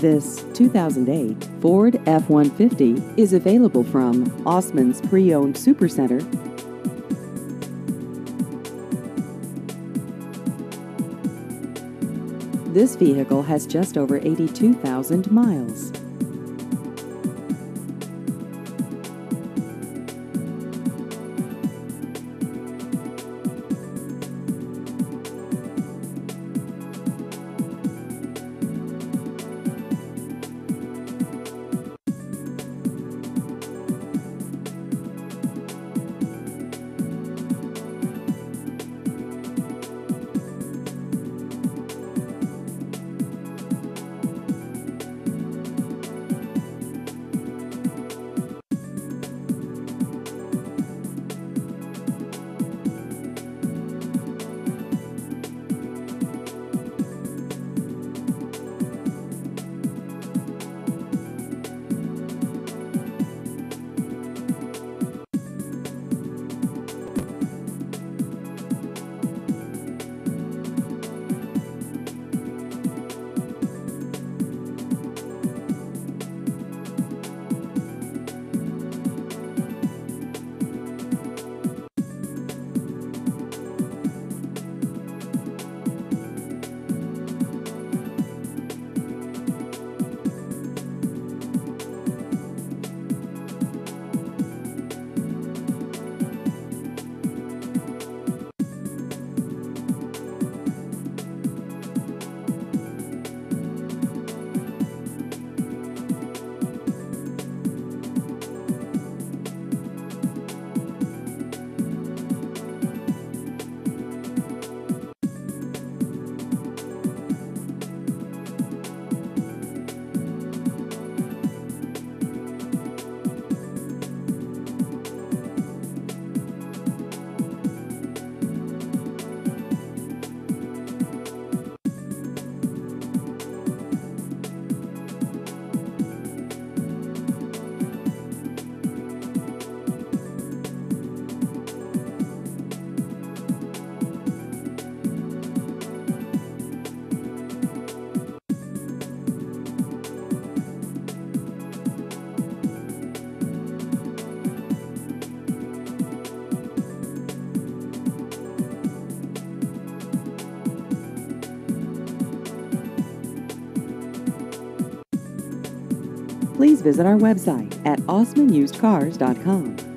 This 2008 Ford F-150 is available from Osman's Pre-Owned Supercenter. This vehicle has just over 82,000 miles. Please visit our website at osmanusedcars.com.